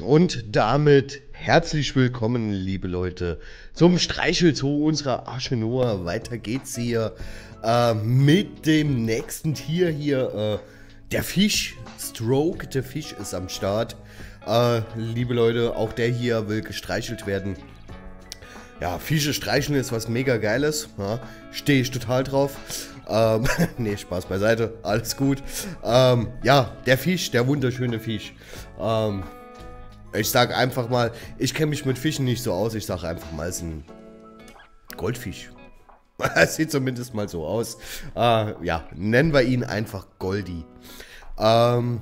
Und damit herzlich willkommen, liebe Leute, zum Streichelzoo unserer Arche Noah. Weiter geht's hier äh, mit dem nächsten Tier hier. Äh, der Fisch, Stroke, der Fisch ist am Start. Äh, liebe Leute, auch der hier will gestreichelt werden. Ja, Fische streicheln ist was mega geiles. Ja, Stehe ich total drauf. Ähm, nee, Spaß beiseite, alles gut. Ähm, ja, der Fisch, der wunderschöne Fisch. Ähm, ich sag einfach mal, ich kenne mich mit Fischen nicht so aus. Ich sage einfach mal, es ist ein Goldfisch. Es sieht zumindest mal so aus. Äh, ja, nennen wir ihn einfach Goldi. Ähm,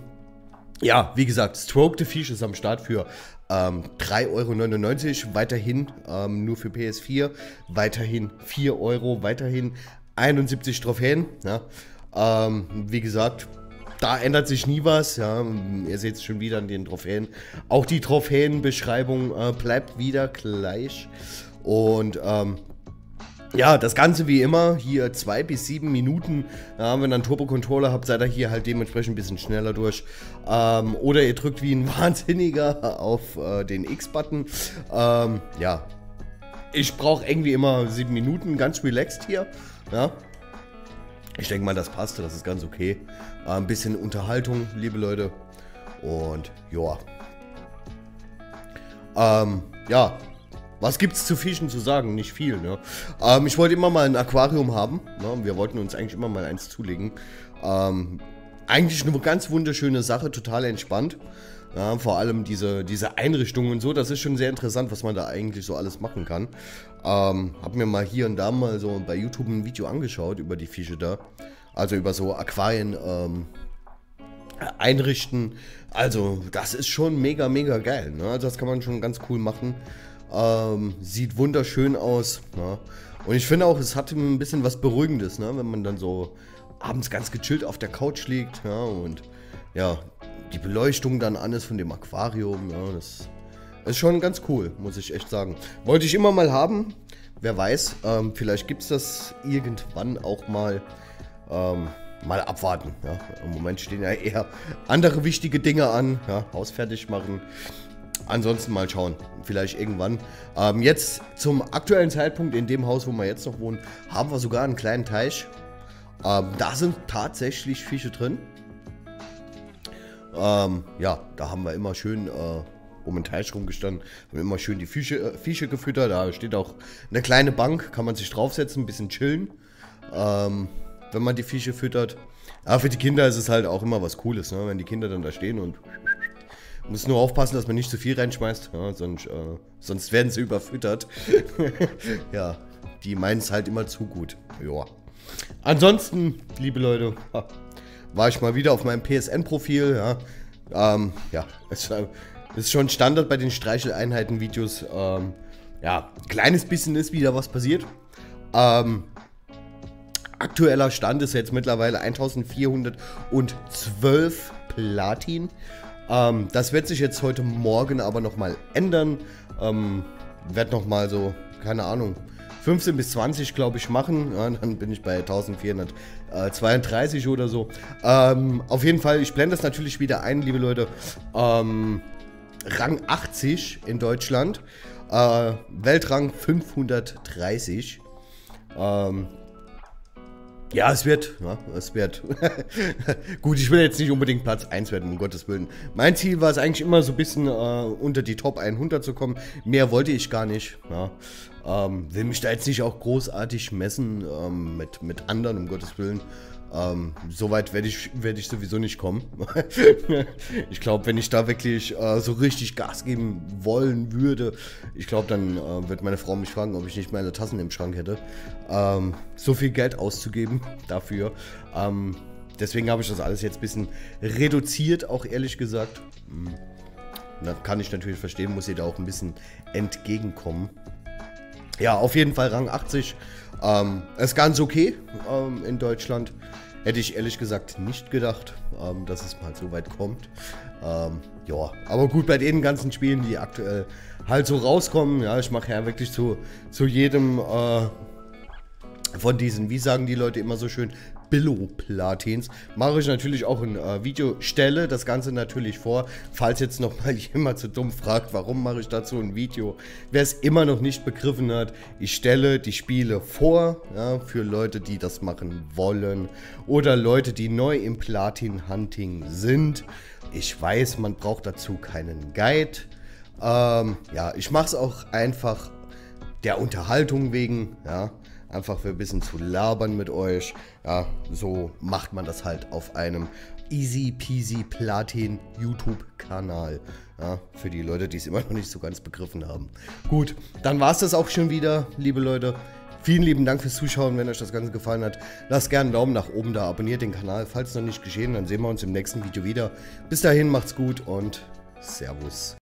ja, wie gesagt, Stroke the Fish ist am Start für ähm, 3,99 Euro. Weiterhin ähm, nur für PS4. Weiterhin 4 Euro. Weiterhin 71 Trophäen. Ja. Ähm, wie gesagt, da ändert sich nie was. Ja. Ihr seht es schon wieder an den Trophäen. Auch die Trophäenbeschreibung äh, bleibt wieder gleich. Und ähm, ja, das Ganze wie immer, hier zwei bis sieben Minuten. Ja, wenn ihr einen Turbo-Controller habt, seid ihr hier halt dementsprechend ein bisschen schneller durch. Ähm, oder ihr drückt wie ein Wahnsinniger auf äh, den X-Button. Ähm, ja, ich brauche irgendwie immer sieben Minuten, ganz relaxed hier. Ja, ich denke mal, das passte, das ist ganz okay. Äh, ein bisschen Unterhaltung, liebe Leute. Und ja. Ähm, ja, was gibt's zu Fischen zu sagen? Nicht viel, ne? Ähm, ich wollte immer mal ein Aquarium haben. Ne? Wir wollten uns eigentlich immer mal eins zulegen. Ähm, eigentlich eine ganz wunderschöne Sache, total entspannt. Ja, vor allem diese, diese Einrichtungen und so, das ist schon sehr interessant, was man da eigentlich so alles machen kann. Ähm, hab mir mal hier und da mal so bei YouTube ein Video angeschaut über die Fische da. Also über so Aquarien ähm, einrichten. Also das ist schon mega, mega geil. Ne? Also das kann man schon ganz cool machen. Ähm, sieht wunderschön aus. Ne? Und ich finde auch, es hat ein bisschen was Beruhigendes, ne? wenn man dann so abends ganz gechillt auf der Couch liegt ja, und ja, die Beleuchtung dann an ist von dem Aquarium. Ja, das ist schon ganz cool, muss ich echt sagen. Wollte ich immer mal haben. Wer weiß, ähm, vielleicht gibt es das irgendwann auch mal. Ähm, mal abwarten. Ja. Im Moment stehen ja eher andere wichtige Dinge an. Ja, Haus fertig machen. Ansonsten mal schauen. Vielleicht irgendwann. Ähm, jetzt zum aktuellen Zeitpunkt in dem Haus, wo wir jetzt noch wohnen, haben wir sogar einen kleinen Teich. Ähm, da sind tatsächlich Fische drin. Ähm, ja, da haben wir immer schön äh, um den Teich rumgestanden, haben immer schön die Fische, äh, Fische gefüttert. Da steht auch eine kleine Bank, kann man sich draufsetzen, ein bisschen chillen, ähm, wenn man die Fische füttert. Aber für die Kinder ist es halt auch immer was Cooles, ne? wenn die Kinder dann da stehen und muss nur aufpassen, dass man nicht zu viel reinschmeißt, ja, sonst, äh, sonst werden sie überfüttert. ja, die meinen es halt immer zu gut. Ja. Ansonsten, liebe Leute, war ich mal wieder auf meinem PSN-Profil. Ja, ähm, ja es ist schon Standard bei den Streicheleinheiten-Videos. Ähm, ja, kleines bisschen ist wieder was passiert. Ähm, aktueller Stand ist jetzt mittlerweile 1412 Platin. Ähm, das wird sich jetzt heute Morgen aber nochmal ändern. Ähm, werd nochmal so, keine Ahnung, 15 bis 20, glaube ich, machen. Ja, dann bin ich bei 1432 oder so. Ähm, auf jeden Fall, ich blende das natürlich wieder ein, liebe Leute. Ähm, Rang 80 in Deutschland. Äh, Weltrang 530. Ähm, ja, es wird. Ja, es wird. Gut, ich will jetzt nicht unbedingt Platz 1 werden, um Gottes Willen. Mein Ziel war es eigentlich immer so ein bisschen äh, unter die Top 100 zu kommen. Mehr wollte ich gar nicht. Ja. Ähm, will mich da jetzt nicht auch großartig messen ähm, mit, mit anderen, um Gottes Willen. Ähm, Soweit werde ich, werd ich sowieso nicht kommen. ich glaube, wenn ich da wirklich äh, so richtig Gas geben wollen würde, ich glaube, dann äh, wird meine Frau mich fragen, ob ich nicht meine Tassen im Schrank hätte. Ähm, so viel Geld auszugeben dafür. Ähm, deswegen habe ich das alles jetzt ein bisschen reduziert, auch ehrlich gesagt. Hm. Da kann ich natürlich verstehen, muss ihr da auch ein bisschen entgegenkommen. Ja, auf jeden Fall Rang 80. Ähm, ist ganz okay ähm, in Deutschland. Hätte ich ehrlich gesagt nicht gedacht, ähm, dass es mal so weit kommt. Ähm, ja, aber gut, bei den ganzen Spielen, die aktuell halt so rauskommen, ja, ich mache ja wirklich zu, zu jedem, äh, von diesen, wie sagen die Leute immer so schön, Billo-Platins. Mache ich natürlich auch ein äh, Video, stelle das Ganze natürlich vor. Falls jetzt noch mal jemand zu dumm fragt, warum mache ich dazu ein Video. Wer es immer noch nicht begriffen hat, ich stelle die Spiele vor, ja, für Leute, die das machen wollen oder Leute, die neu im Platin-Hunting sind. Ich weiß, man braucht dazu keinen Guide. Ähm, ja, ich mache es auch einfach der Unterhaltung wegen, ja. Einfach für ein bisschen zu labern mit euch. Ja, so macht man das halt auf einem easy peasy Platin YouTube-Kanal. Ja, für die Leute, die es immer noch nicht so ganz begriffen haben. Gut, dann war es das auch schon wieder, liebe Leute. Vielen lieben Dank fürs Zuschauen. Wenn euch das Ganze gefallen hat, lasst gerne einen Daumen nach oben da, abonniert den Kanal. Falls noch nicht geschehen, dann sehen wir uns im nächsten Video wieder. Bis dahin, macht's gut und Servus.